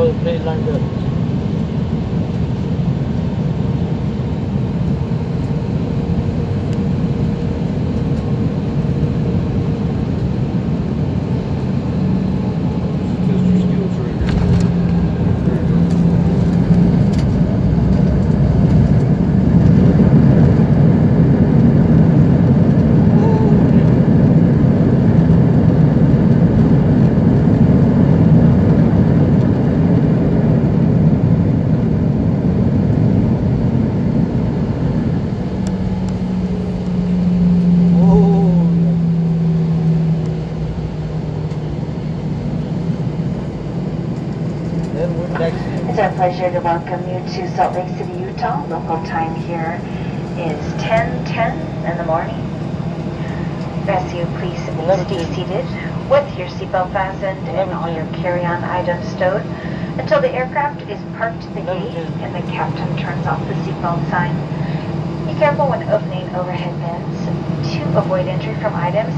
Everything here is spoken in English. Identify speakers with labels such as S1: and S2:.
S1: goes to London.
S2: It's our pleasure to welcome you to Salt Lake City, Utah. Local time here is 10:10 in the morning. Ask you please stay seated with your seatbelt fastened and all your carry-on items stowed until the aircraft is parked at the gate and the captain turns off the seatbelt sign. Be careful when opening overhead bins to avoid injury from items